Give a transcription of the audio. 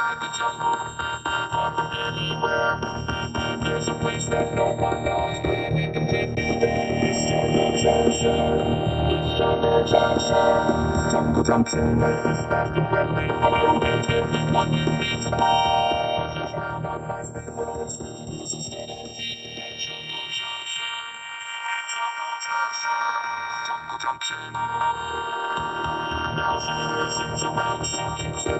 inside the jungle. Anywhere. There's a place that no one knows. Where we can take you there. It's Jungle Junction. It's Jungle Junction. Jungle Junction. Life is fast and friendly. Follow it. Everyone you meet. Oh, just round on my spin world. This is. Jungle Junction. Jungle Junction. Jungle Junction. Now she keeps the jungle running